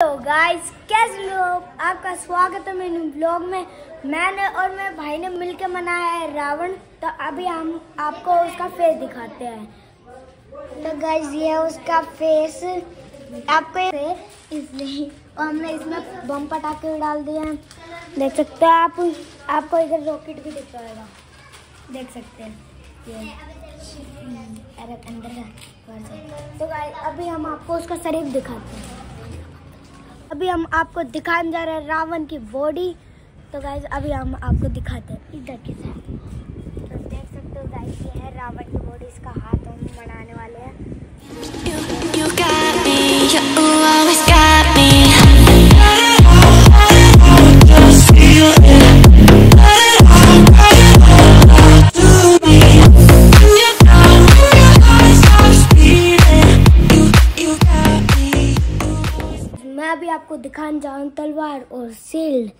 तो गाइस कैसे लोग आपका स्वागत है मेरे ब्लॉग में। मैंने और मेरे भाई ने मिलकर मनाया है रावण। तो अभी हम आपको उसका फेस दिखाते हैं। तो गाइस ये उसका फेस आपको इसलिए और हमने इसमें बम पटाखे डाल दिए हैं। देख सकते हैं आप, आपको इधर रॉकेट भी दिख पाएगा देख सकते हैं। अरे अंदर तो गाइस अभी हम आपको उसका शरीर दिखाते हैं। अभी हम आपको दिखाने जा रहे हैं रावण की बॉडी। तो गाइज़ अभी हम आपको दिखाते हैं इधर के साथ तो देख सकते हो गाइज़ ये है रावण की बॉडी इसका हाथ हम बनाने वाले हैं। आपको दिखाने जा रहा हूँ तलवार और शील्ड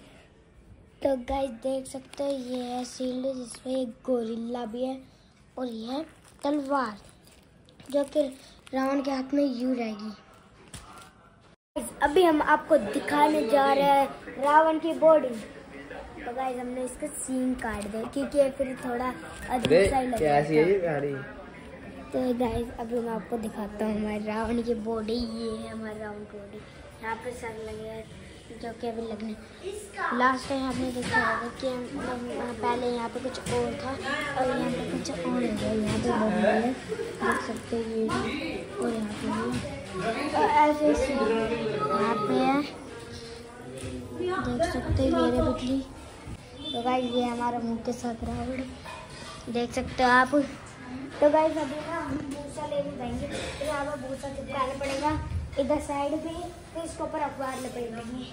तो गाइज़ देख सकते हो ये है शील्ड जिसमें एक गोरिल्ला भी है और ये है तलवार जो कि रावण के हाथ में यूँ रहेगी। अभी हम आपको दिखाने जा रहे हैं रावण की बॉडी। तो गाइज़ हमने इसका सीन काट दिया क्योंकि फिर थोड़ा अजीब सा कैसी लगेगा तो गाइज़ अभी मैं आपको दिखाता हूँ हमारे रावण की बॉडी ये है हमारे रावण की बॉडी। यहाँ पे सर लगे हैं, जो कि अभी लगने। लास्ट टाइम आपने देखा होगा कि पहले यहाँ पे कुछ और था, और यहाँ पे कुछ और हो। गया यहाँ पे बॉडी है, देख सकते हैं ये और यहाँ पे भी और ऐसे यहाँ पे है। देख सकते हैं रहे बिजली तो गाइज़ ये हमारा मुँह के साथ रावण देख सकते हो आप। तो गाइस अभी ना हम भूसा लेने जाएँगे। तो यहाँ पर भूसा चिपकाना पड़ेगा। इधर साइड पे फिर इसके ऊपर अखबार लपेटेंगे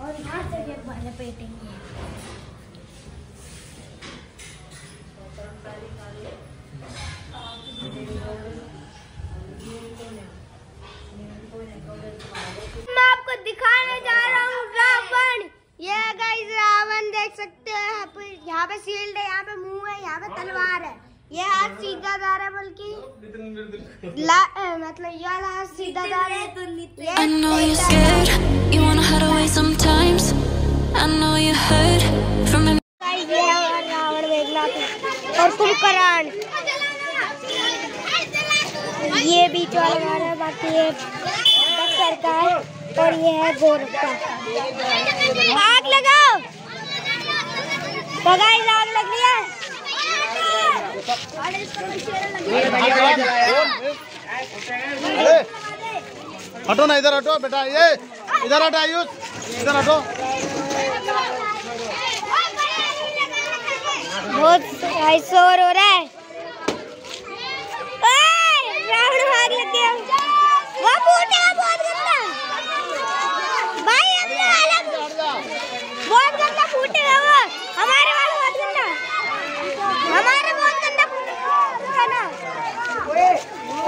और यहाँ से भी अखबार लपेटेंगे। मैं आपको दिखाने जा रहा हूँ रावण। ये रावण देख सकते हो, यहाँ पे शील्ड है, यहाँ पे मुँह है, यहाँ पे तलवार है। ये हाथ सीधा जा रहा है बल्कि ला मतलब ये हाथ सीधा जा रहा है ये I know you're scared, you wanna hide away sometimes. I know you hurt from the guys ये है रावण मेघनाथ और कुंभकर्ण ये बीच वाला गाना है बाकी ये बक्सर का है और ये है गोरख का। आग लगाओ। तो गाइस रही है। हटो ना, इधर हटो, बेटा, ये, इधर हटो, आयुष, इधर हटो। बहुत शोर हो रहा है।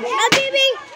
Happy